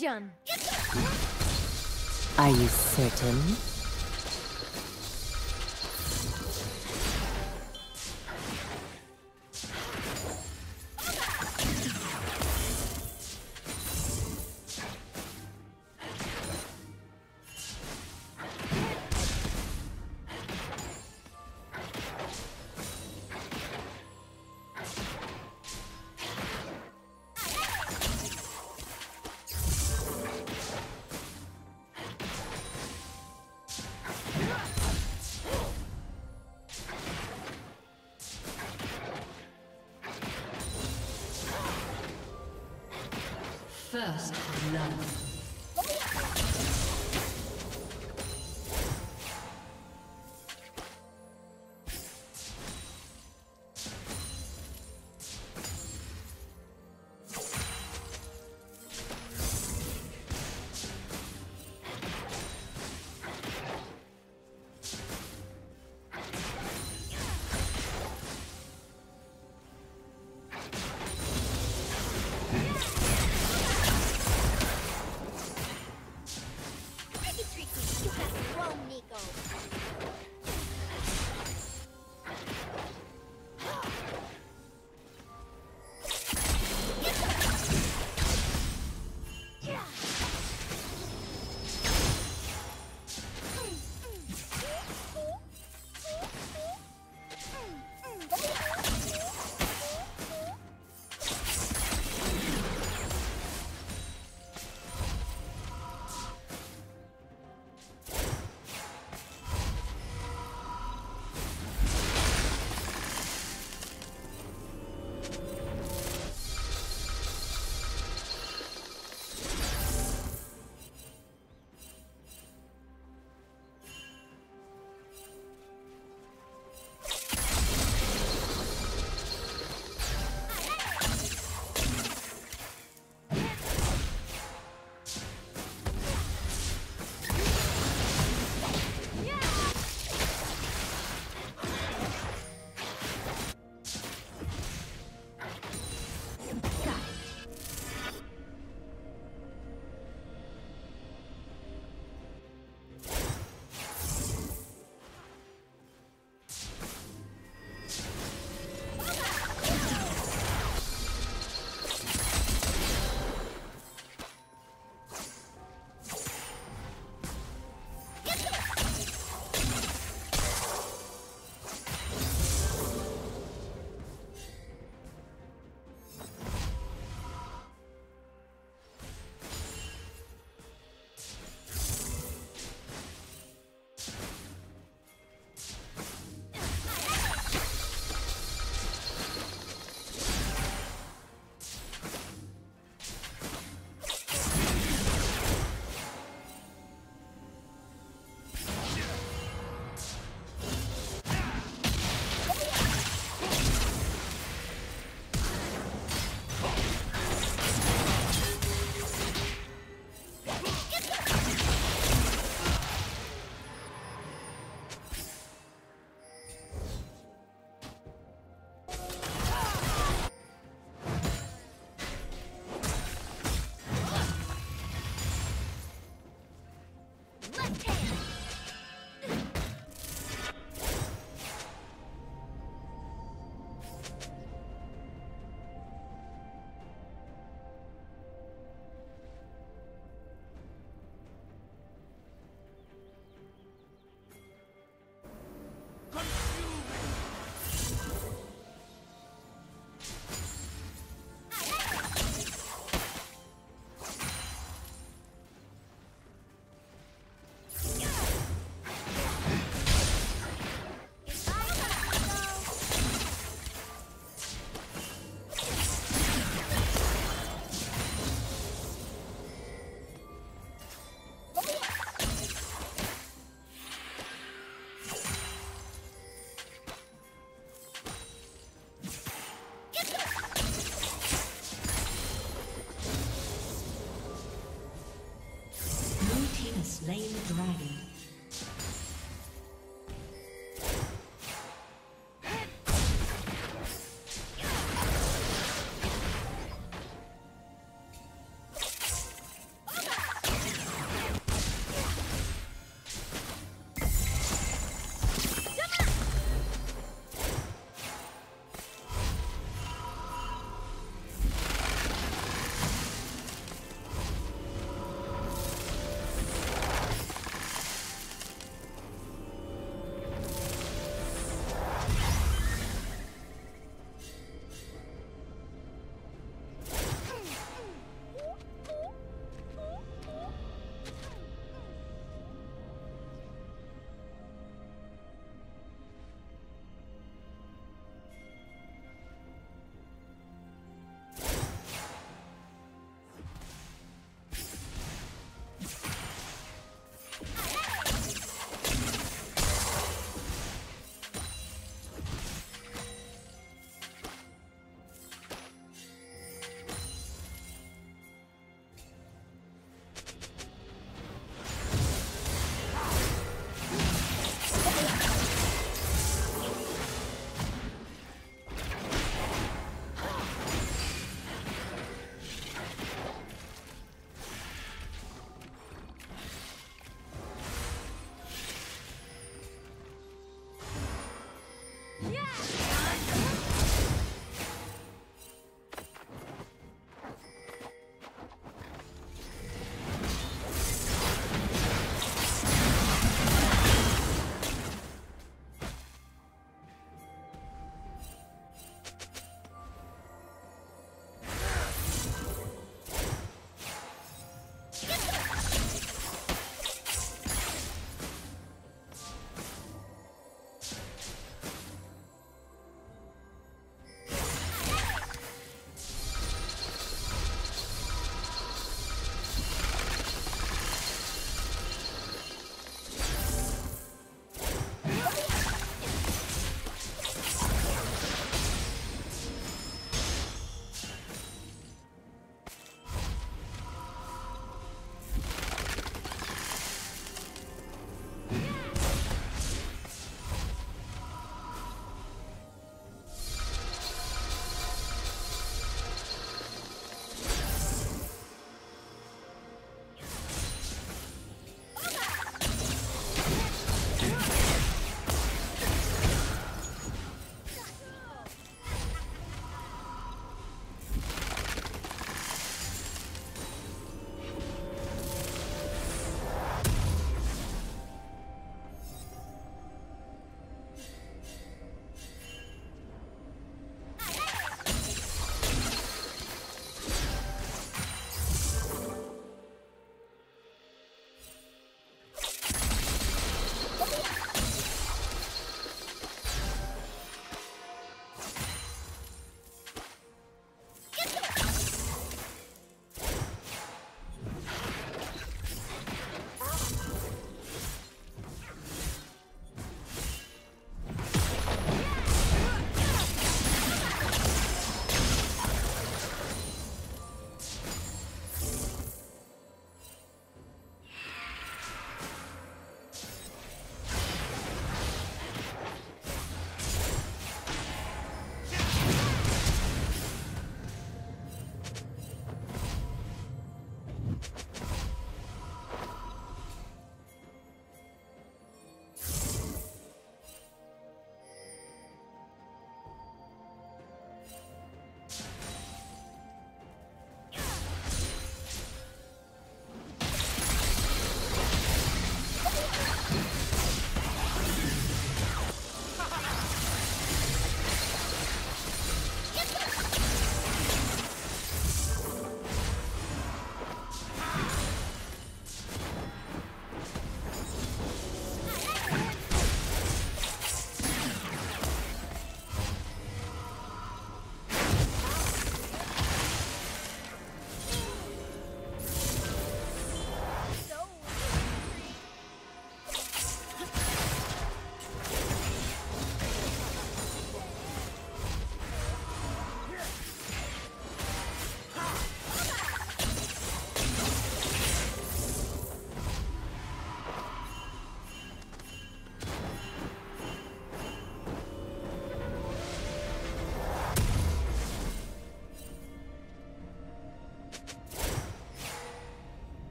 vision. Are you certain?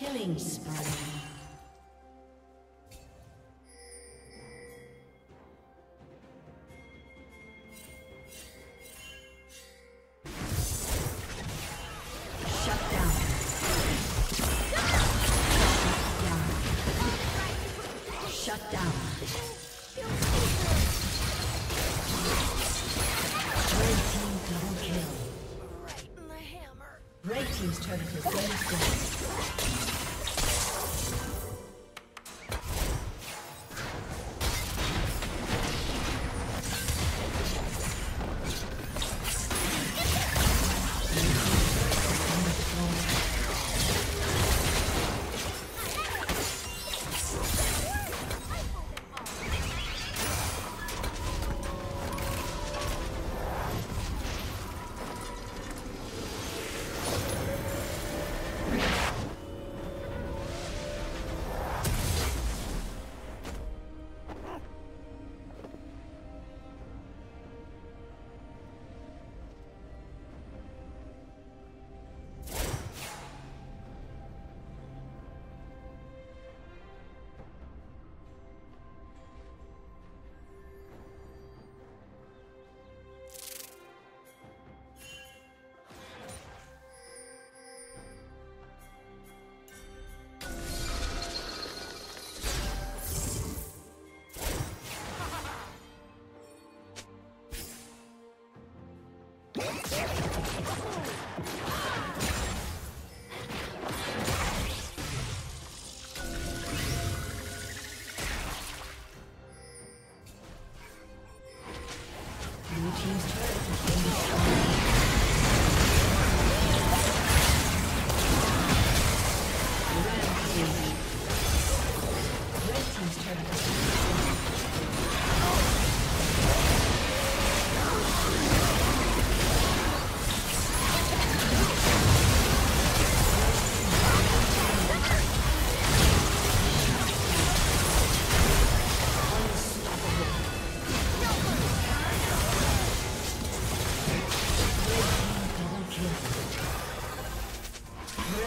Killing spree. Yeah.